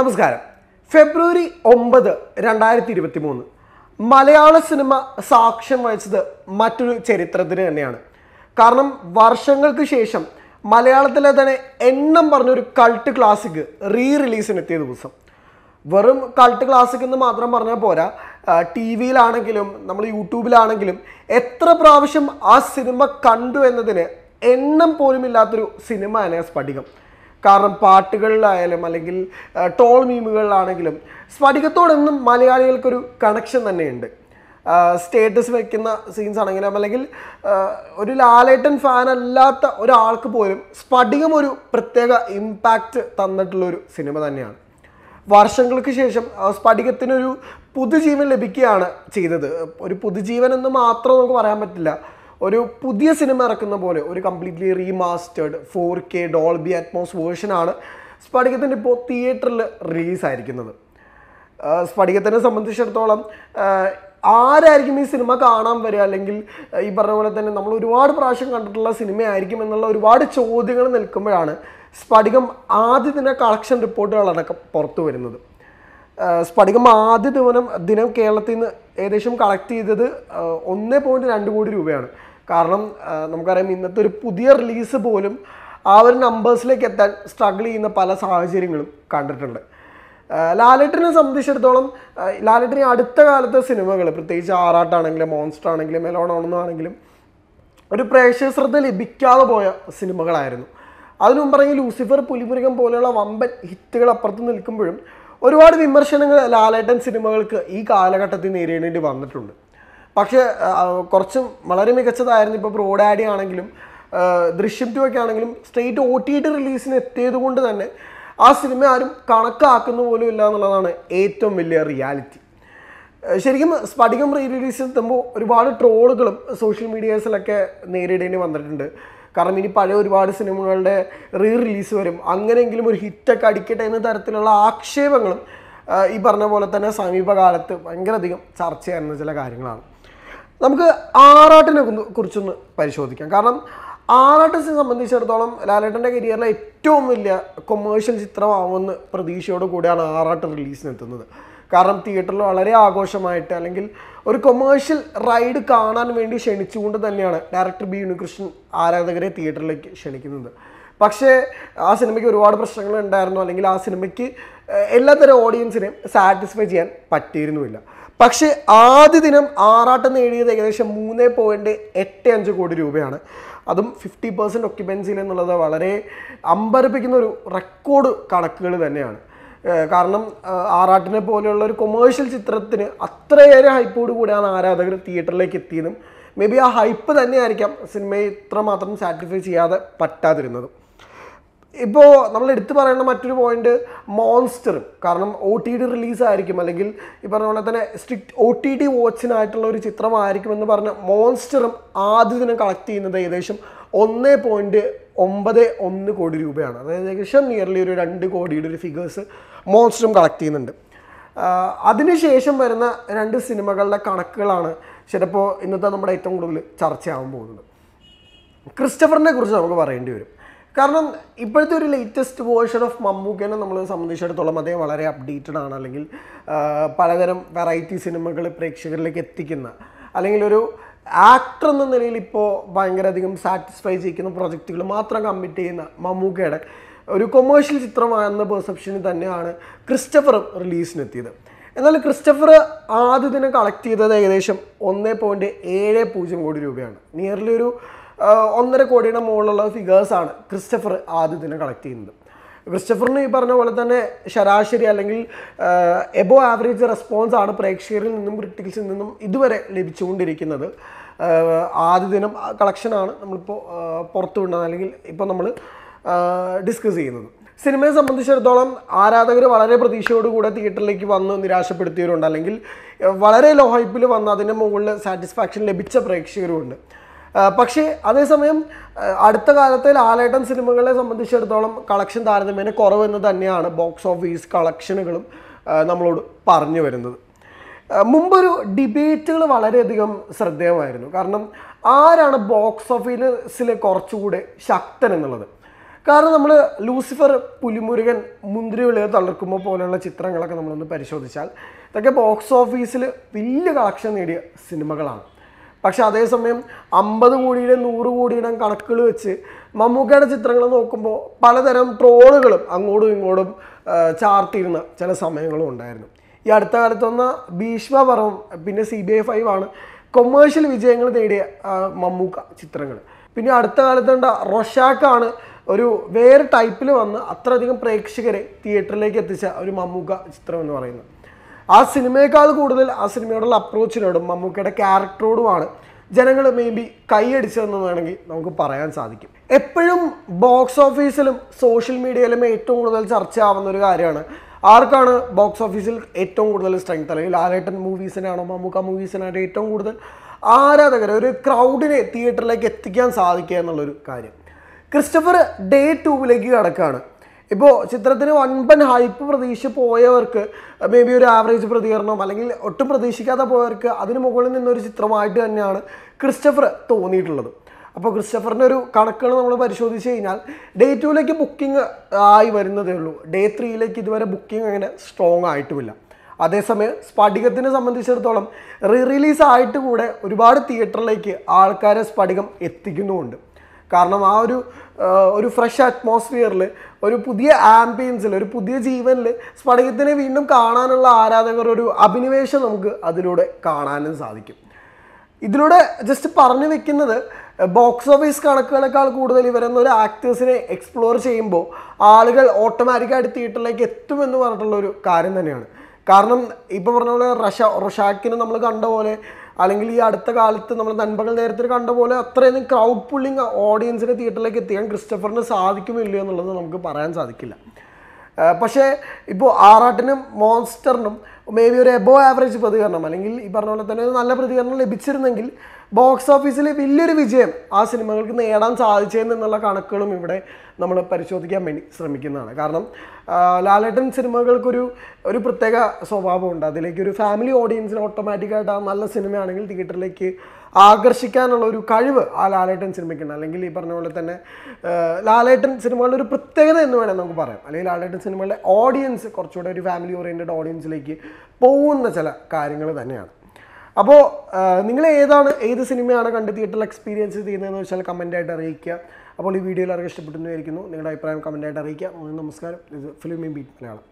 നമസ്കാരം. ഫെബ്രുവരി ഒമ്പത് രണ്ടായിരത്തി ഇരുപത്തി മൂന്ന് മലയാള സിനിമ സാക്ഷ്യം വഹിച്ചത് മറ്റൊരു ചരിത്രത്തിന് തന്നെയാണ്. കാരണം വർഷങ്ങൾക്ക് ശേഷം മലയാളത്തിലെ തന്നെ എണ്ണം പറഞ്ഞൊരു കൾട്ട് ക്ലാസിക് റീ റിലീസിനെത്തിയ ദിവസം. വെറും കൾട്ട് ക്ലാസിക് എന്ന് മാത്രം പറഞ്ഞാൽ പോരാ. ടി വിയിലാണെങ്കിലും നമ്മൾ യൂട്യൂബിലാണെങ്കിലും എത്ര പ്രാവശ്യം ആ സിനിമ കണ്ടു എന്നതിന് എണ്ണം പോലും ഇല്ലാത്തൊരു സിനിമ തന്നെ സ്ഫടികം. കാരണം പാട്ടുകളിലായാലും അല്ലെങ്കിൽ ടോൾ മീമുകളിലാണെങ്കിലും സ്ഫടികത്തോടൊന്നും മലയാളികൾക്കൊരു കണക്ഷൻ തന്നെയുണ്ട്. സ്റ്റേറ്റസ് വെക്കുന്ന സീൻസ് ആണെങ്കിലും അല്ലെങ്കിൽ ഒരു ലാലേട്ടൻ ഫാൻ അല്ലാത്ത ഒരാൾക്ക് പോലും സ്ഫടികം ഒരു പ്രത്യേക ഇമ്പാക്റ്റ് തന്നിട്ടുള്ളൊരു സിനിമ തന്നെയാണ്. വർഷങ്ങൾക്ക് ശേഷം സ്ഫടികത്തിനൊരു പുതുജീവൻ ലഭിക്കുകയാണ് ചെയ്തത്. ഒരു പുതുജീവൻ എന്ന് മാത്രം നമുക്ക് പറയാൻ പറ്റില്ല. ഒരു പുതിയ സിനിമ ഇറക്കുന്ന പോലെ ഒരു completely remastered four K Dolby Atmos വേർഷനാണ് സ്ഫടികത്തിന്റെ ഇപ്പോൾ തിയേറ്ററിൽ റിലീസായിരിക്കുന്നത് സ്ഫടികത്തിനെ സംബന്ധിച്ചിടത്തോളം ആരായിരിക്കും ഈ സിനിമ കാണാൻ വരിക? അല്ലെങ്കിൽ ഈ പറഞ്ഞ പോലെ തന്നെ നമ്മൾ ഒരുപാട് പ്രാവശ്യം കണ്ടിട്ടുള്ള സിനിമയായിരിക്കും എന്നുള്ള ഒരുപാട് ചോദ്യങ്ങൾ നിൽക്കുമ്പോഴാണ് സ്ഫടികം ആദ്യ ദിന കളക്ഷൻ റിപ്പോർട്ടുകളടക്കം പുറത്തു വരുന്നത്. സ്ഫടികം ആദ്യ ദിവനം ദിനം കേരളത്തിൽ നിന്ന് ഏകദേശം കളക്ട് ചെയ്തത് ഒന്ന് പോയിന്റ് രണ്ട് കോടി രൂപയാണ്. കാരണം നമുക്കറിയാം ഇന്നത്തെ ഒരു പുതിയ റിലീസ് പോലും ആ ഒരു നമ്പേഴ്സിലേക്ക് എത്താൻ സ്ട്രഗിൾ ചെയ്യുന്ന പല സാഹചര്യങ്ങളും കണ്ടിട്ടുണ്ട്. ലാലേട്ടനെ സംബന്ധിച്ചിടത്തോളം ലാലേട്ടനെ അടുത്ത കാലത്തെ സിനിമകൾ പ്രത്യേകിച്ച് ആറാട്ടാണെങ്കിലും മോൺസ്റ്റർ ആണെങ്കിലും മെലോണാണെന്നാണെങ്കിലും ഒരു പ്രേക്ഷക ശ്രദ്ധ ലഭിക്കാതെ പോയ സിനിമകളായിരുന്നു. അതിനു മുമ്പറെങ്കിൽ ലൂസിഫർ പുലിമുരുകം പോലെയുള്ള വമ്പൻ ഹിറ്റുകൾ അപ്പുറത്ത് നിൽക്കുമ്പോഴും ഒരുപാട് വിമർശനങ്ങൾ ലാലേട്ടൻ സിനിമകൾക്ക് ഈ കാലഘട്ടത്തിൽ നേരിടേണ്ടി വന്നിട്ടുണ്ട്. പക്ഷേ കുറച്ച് വളരെ മികച്ചതായിരുന്നു ഇപ്പോൾ ബ്രോഡ് ആഡി ആണെങ്കിലും ദൃശ്യം ടു ഒക്കെ ആണെങ്കിലും സ്ട്രെയിറ്റ് ഒ ടി ടി റിലീസിന് എത്തിയത് കൊണ്ട് തന്നെ ആ സിനിമ ആരും കണക്കാക്കുന്ന പോലും ഇല്ല എന്നുള്ളതാണ് ഏറ്റവും വലിയ റിയാലിറ്റി ശരിക്കും സ്ഫടികം റീ റിലീസ് എത്തുമ്പോൾ ഒരുപാട് ട്രോളുകളും സോഷ്യൽ മീഡിയാസിലൊക്കെ നേരിടേണ്ടി വന്നിട്ടുണ്ട്. കാരണം ഇനി പഴയ ഒരുപാട് സിനിമകളുടെ റീ റിലീസ് വരും. അങ്ങനെയെങ്കിലും ഒരു ഹിറ്റൊക്കെ അടിക്കട്ടെ എന്ന തരത്തിലുള്ള ആക്ഷേപങ്ങളും ഈ പറഞ്ഞ പോലെ തന്നെ സമീപകാലത്ത് ഭയങ്കരധികം ചർച്ച ചെയ്യുന്ന ചില കാര്യങ്ങളാണ്. നമുക്ക് ആറാട്ടിനെ കുറിച്ചൊന്ന് പരിശോധിക്കാം. കാരണം ആറാട്ടിനെ സംബന്ധിച്ചിടത്തോളം ലാലേട്ടന്റെ കരിയറിലെ ഏറ്റവും വലിയ കൊമേഴ്ഷ്യൽ ചിത്രമാവുമെന്ന് പ്രതീക്ഷയോട് കൂടിയാണ് ആറാട്ട് റിലീസിനെത്തുന്നത് കാരണം തിയേറ്ററിൽ വളരെ ആഘോഷമായിട്ട് അല്ലെങ്കിൽ ഒരു കൊമേഴ്ഷ്യൽ റൈഡ് കാണാൻ വേണ്ടി ക്ഷണിച്ചുകൊണ്ട് തന്നെയാണ് ഡയറക്ടർ ബി ഉണ്ണികൃഷ്ണൻ ആരാധകരെ തിയേറ്ററിലേക്ക് ക്ഷണിക്കുന്നത്. പക്ഷേ ആ സിനിമയ്ക്ക് ഒരുപാട് പ്രശ്നങ്ങൾ ഉണ്ടായിരുന്നു. അല്ലെങ്കിൽ ആ സിനിമയ്ക്ക് എല്ലാത്തരം ഓഡിയൻസിനെയും സാറ്റിസ്ഫൈ ചെയ്യാൻ പറ്റിയിരുന്നുമില്ല. പക്ഷേ ആദ്യ ദിനം ആറാട്ടം നേടിയത് ഏകദേശം മൂന്ന് പോയിന്റ് എട്ട് അഞ്ച് കോടി രൂപയാണ്. അതും ഫിഫ്റ്റി പെർസെന്റ് ഒക്യുപ്പൻസിയിൽ എന്നുള്ളത് വളരെ അമ്പരപ്പിക്കുന്ന ഒരു റെക്കോർഡ് കണക്കുകൾ തന്നെയാണ്. കാരണം ആറാട്ടിനെ പോലെയുള്ള ഒരു കൊമേഴ്ഷ്യൽ ചിത്രത്തിന് അത്രയേറെ ഹൈപ്പോട് കൂടിയാണ് ആരാധകർ തിയേറ്ററിലേക്ക് എത്തിയതും. മേ ബി ആ ഹൈപ്പ് തന്നെയായിരിക്കാം സിനിമയെ ഇത്രമാത്രം സാറ്റിസ്ഫൈ ചെയ്യാതെ പറ്റാതിരുന്നതും. ഇപ്പോൾ നമ്മൾ എടുത്തു പറയേണ്ട മറ്റൊരു പോയിന്റ് മോൺസ്റ്ററും കാരണം ഒ ടി ഡി റിലീസായിരിക്കും അല്ലെങ്കിൽ ഈ പറഞ്ഞ പോലെ തന്നെ സ്ട്രിക്റ്റ് ഒ ടി ഡി വാച്ചിനായിട്ടുള്ള ഒരു ചിത്രമായിരിക്കും എന്ന് പറഞ്ഞ മോൺസ്റ്ററും ആദ്യ ദിനം കളക്ട് ചെയ്യുന്നത് ഏകദേശം ഒന്ന് പോയിന്റ് ഒമ്പത് ഒന്ന് കോടി രൂപയാണ്. അതായത് ഏകദേശം നിയർലി ഒരു രണ്ട് കോടിയുടെ ഒരു ഫിഗേഴ്സ് മോൺസ്റ്ററും കളക്ട് ചെയ്യുന്നുണ്ട്. അതിനുശേഷം വരുന്ന രണ്ട് സിനിമകളുടെ കണക്കുകളാണ് ചിലപ്പോൾ ഇന്നത്തെ നമ്മുടെ ഏറ്റവും കൂടുതൽ ചർച്ചയാവാൻ പോകുന്നത്. ക്രിസ്റ്റഫറിനെ കുറിച്ച് നമുക്ക് പറയേണ്ടി വരും. കാരണം ഇപ്പോഴത്തെ ഒരു ലേറ്റസ്റ്റ് വേർഷൻ ഓഫ് മമ്മൂക്കനെ നമ്മൾ സംബന്ധിച്ചിടത്തോളം അദ്ദേഹം വളരെ അപ്ഡേറ്റഡ് ആണ്. അല്ലെങ്കിൽ പലതരം വെറൈറ്റി സിനിമകൾ പ്രേക്ഷകരിലേക്ക് എത്തിക്കുന്ന അല്ലെങ്കിൽ ഒരു ആക്ടർ എന്ന നിലയിൽ ഇപ്പോൾ ഭയങ്കരധികം സാറ്റിസ്ഫൈ ചെയ്യിക്കുന്ന പ്രൊജക്റ്റുകൾ മാത്രം കമ്മിറ്റ് ചെയ്യുന്ന മമ്മൂക്കയുടെ ഒരു കൊമേഴ്ഷ്യൽ ചിത്രമാണെന്ന പെർസെപ്ഷനിൽ തന്നെയാണ് ക്രിസ്റ്റഫർ റിലീസിനെത്തിയത് എന്നാൽ ക്രിസ്റ്റഫർ ആദ്യ ദിനം കളക്ട് ചെയ്തത് ഏകദേശം ഒന്ന് പോയിന്റ് ഏഴ് പൂജ്യം കോടി രൂപയാണ്. നിയർലി ഒരു ഒന്നര കോടിയുടെ മുകളിലുള്ള ഫിഗേഴ്സാണ് ക്രിസ്റ്റഫർ ആദ്യ ദിനം കളക്ട് ചെയ്യുന്നത്. ക്രിസ്റ്റഫറിന് ഈ പറഞ്ഞ പോലെ തന്നെ ശരാശരി അല്ലെങ്കിൽ എബോ ആവറേജ് റെസ്പോൺസ് ആണ് പ്രേക്ഷകരിൽ നിന്നും ക്രിറ്റിക്സിൽ നിന്നും ഇതുവരെ ലഭിച്ചുകൊണ്ടിരിക്കുന്നത്. ആദ്യ ദിനം കളക്ഷനാണ് നമ്മളിപ്പോൾ ആ, പുറത്തു വിടുന്നത് അല്ലെങ്കിൽ ഇപ്പോൾ നമ്മൾ ഡിസ്കസ് ചെയ്യുന്നത്. സിനിമയെ സംബന്ധിച്ചിടത്തോളം ആരാധകർ വളരെ പ്രതീക്ഷയോടുകൂടെ തിയേറ്ററിലേക്ക് വന്ന് നിരാശപ്പെടുത്തിയവരുണ്ട്. അല്ലെങ്കിൽ വളരെ ലോ ഹൈപ്പിൽ വന്ന് അതിന്റെ മുകളിൽ സാറ്റിസ്ഫാക്ഷൻ ലഭിച്ച പ്രേക്ഷകരുമുണ്ട്. പക്ഷേ അതേസമയം അടുത്ത കാലത്തെ ലാലേട്ടൻ സിനിമകളെ സംബന്ധിച്ചിടത്തോളം കളക്ഷൻ താരതമ്യേന കുറവെന്ന് തന്നെയാണ് ബോക്സ് ഓഫീസ് കളക്ഷനുകളും നമ്മളോട് പറഞ്ഞു വരുന്നത്. മുമ്പൊരു ഡിബേറ്റുകൾ വളരെയധികം ശ്രദ്ധേയമായിരുന്നു. കാരണം ആരാണ് ബോക്സ് ഓഫീസിലെ കുറച്ചുകൂടെ ശക്തൻ എന്നുള്ളത്? കാരണം നമ്മൾ ലൂസിഫർ പുലിമുരുകൻ മുന്തിരി വിളിയെ തളർക്കുമ്പോൾ പോലെയുള്ള ചിത്രങ്ങളൊക്കെ നമ്മളൊന്ന് പരിശോധിച്ചാൽ ഇതൊക്കെ ബോക്സ് ഓഫീസിൽ വലിയ കളക്ഷൻ നേടിയ സിനിമകളാണ്. പക്ഷെ അതേസമയം അമ്പത് കോടിയുടെ നൂറ് കോടിയുടെ കണക്കുകൾ വെച്ച് മമ്മൂക്കയുടെ ചിത്രങ്ങൾ നോക്കുമ്പോൾ പലതരം ട്രോളുകളും അങ്ങോട്ടും ഇങ്ങോട്ടും ചാർത്തിരുന്ന ചില സമയങ്ങളും ഉണ്ടായിരുന്നു. ഈ അടുത്ത കാലത്ത് വന്ന ഭീഷ്മപർവം പിന്നെ സി ബി ഐ ഫൈവ് ആണ് കൊമേഴ്ഷ്യൽ വിജയങ്ങൾ നേടിയ മമ്മൂക്ക ചിത്രങ്ങൾ. പിന്നെ അടുത്ത കാലത്ത് കണ്ട റൊഷാക്കാണ് ഒരു വേറെ ടൈപ്പിൽ വന്ന് അത്രയധികം പ്രേക്ഷകരെ തിയേറ്ററിലേക്ക് എത്തിച്ച ഒരു മമ്മൂക്ക ചിത്രം എന്ന് പറയുന്നത്. ആ സിനിമയേക്കാൾ കൂടുതൽ ആ സിനിമയോടുള്ള അപ്രോച്ചിനോടും മമ്മൂക്കയുടെ ക്യാരക്ടറോടുമാണ് ജനങ്ങൾ മേ ബി കൈയടിച്ചതെന്ന് വേണമെങ്കിൽ നമുക്ക് പറയാൻ സാധിക്കും. എപ്പോഴും ബോക്സ് ഓഫീസിലും സോഷ്യൽ മീഡിയയിലും ഏറ്റവും കൂടുതൽ ചർച്ചയാവുന്ന ഒരു കാര്യമാണ് ആർക്കാണ് ബോക്സ് ഓഫീസിൽ ഏറ്റവും കൂടുതൽ സ്ട്രെങ്ത് അല്ലെങ്കിൽ ലാലേട്ടൻ മൂവീസിനാണോ മമ്മൂക്ക മൂവീസിനാണോ ഏറ്റവും കൂടുതൽ ആരാധകർ ഒരു ക്രൗഡിനെ തിയേറ്ററിലേക്ക് എത്തിക്കാൻ സാധിക്കുക എന്നുള്ളൊരു കാര്യം. ക്രിസ്റ്റഫർ ഡേ ടൂവിലേക്ക് കടക്കുകയാണ് ഇപ്പോൾ ചിത്രത്തിന് വൻപൻ ഹൈപ്പ് പ്രതീക്ഷ പോയവർക്ക് മേ ബി ഒരു ആവറേജ് പ്രതികരണം അല്ലെങ്കിൽ ഒട്ടും പ്രതീക്ഷിക്കാതെ പോയവർക്ക് അതിന് മുകളിൽ നിന്നൊരു ചിത്രമായിട്ട് തന്നെയാണ് ക്രിസ്റ്റഫർ തോന്നിയിട്ടുള്ളത്. അപ്പോൾ ക്രിസ്റ്റഫറിന്റെ ഒരു കണക്കുകൾ നമ്മൾ പരിശോധിച്ച് കഴിഞ്ഞാൽ ഡേ ടുവിലേക്ക് ബുക്കിംഗ് ആയി വരുന്നതേ ഉള്ളൂ. ഡേ ത്രീയിലേക്ക് ഇതുവരെ ബുക്കിംഗ് അങ്ങനെ സ്ട്രോങ് ആയിട്ടുമില്ല. അതേസമയം സ്ഫടികത്തിനെ സംബന്ധിച്ചിടത്തോളം റീ റിലീസ് ആയിട്ട് കൂടെ ഒരുപാട് തിയേറ്ററിലേക്ക് ആൾക്കാരെ സ്ഫടികം എത്തിക്കുന്നുമുണ്ട്. കാരണം ആ ഒരു ഒരു ഫ്രഷ് അറ്റ്മോസ്ഫിയറിൽ ഒരു പുതിയ ആംബിയൻസിൽ ഒരു പുതിയ ജീവനിൽ സ്ഫടികത്തിനെ വീണ്ടും കാണാനുള്ള ആരാധകർ ഒരു അഭിനിവേശം നമുക്ക് അതിലൂടെ കാണാനും സാധിക്കും. ഇതിലൂടെ ജസ്റ്റ് പറഞ്ഞു വെക്കുന്നത് ബോക്സ് ഓഫീസ് കണക്കുകളെക്കാൾ കൂടുതൽ ഇവരെന്നൊരു ആക്ടേഴ്സിനെ എക്സ്പ്ലോർ ചെയ്യുമ്പോൾ ആളുകൾ ഓട്ടോമാറ്റിക്കായിട്ട് തിയേറ്ററിലേക്ക് എത്തുമെന്ന് പറഞ്ഞിട്ടുള്ള ഒരു കാര്യം തന്നെയാണ്. കാരണം ഇപ്പോൾ പറഞ്ഞ പോലെ റഷ റൊഷാക്കിന് നമ്മൾ കണ്ട പോലെ അല്ലെങ്കിൽ ഈ അടുത്ത കാലത്ത് നമ്മൾ നൻപകൽ നേരത്തിൽ കണ്ട പോലെ അത്രയൊന്നും ക്രൗഡ് പുള്ളിങ് ഓഡിയൻസിനെ തിയേറ്ററിലേക്ക് എത്തിക്കാൻ ക്രിസ്റ്റഫറിന് സാധിക്കുമില്ല എന്നുള്ളത് നമുക്ക് പറയാൻ സാധിക്കില്ല. പക്ഷേ ഇപ്പോൾ ആറാട്ടിനും മോൺസ്റ്ററിനും മേ ബി ഒരു എബോ ആവറേജ് പ്രതികരണം. അല്ലെങ്കിൽ ഈ പറഞ്ഞ പോലെ തന്നെ ഒരു നല്ല പ്രതികരണം ലഭിച്ചിരുന്നെങ്കിൽ ബോക്സ് ഓഫീസിൽ വലിയൊരു വിജയം ആ സിനിമകൾക്ക് നേടാൻ സാധിച്ചതെന്നുള്ള കണക്കുകളും ഇവിടെ നമ്മൾ പരിശോധിക്കാൻ വേണ്ടി ശ്രമിക്കുന്നതാണ്. കാരണം ലാലേട്ടൻ സിനിമകൾക്കൊരു ഒരു പ്രത്യേക സ്വഭാവമുണ്ട്. അതിലേക്ക് ഒരു ഫാമിലി ഓഡിയൻസിന് ഓട്ടോമാറ്റിക്കായിട്ട് ആ നല്ല സിനിമയാണെങ്കിൽ തിയേറ്ററിലേക്ക് ആകർഷിക്കാനുള്ള ഒരു കഴിവ് ആ ലാലേട്ടൻ സിനിമയ്ക്കുണ്ട്. അല്ലെങ്കിൽ ഈ പറഞ്ഞ പോലെ തന്നെ ലാലേട്ടൻ സിനിമകളുടെ ഒരു പ്രത്യേകത എന്ന് വേണമെങ്കിൽ നമുക്ക് പറയാം. അല്ലെങ്കിൽ ലാലേട്ടൻ സിനിമകളുടെ ഓഡിയൻസ് കുറച്ചുകൂടെ ഒരു ഫാമിലി ഓറിയന്റഡ് ഓഡിയൻസിലേക്ക് പോകുന്ന ചില കാര്യങ്ങൾ തന്നെയാണ്. അപ്പോൾ നിങ്ങൾ ഏതാണ് ഏത് സിനിമയാണ് കണ്ട് തിയേറ്ററിൽ എക്സ്പീരിയൻസ് ചെയ്യുന്നതെന്ന് വെച്ചാൽ കമന്റായിട്ട് അറിയിക്കുക. അപ്പോൾ ഈ വീഡിയോ എല്ലാവർക്കും ഇഷ്ടപ്പെട്ടെന്ന് വിചാരിക്കുന്നു. നിങ്ങളുടെ അഭിപ്രായം കമന്റായിട്ട് അറിയിക്കുക. നമസ്കാരം. ഇത് ഫിലിമി ബീറ്റ് മലയാളം.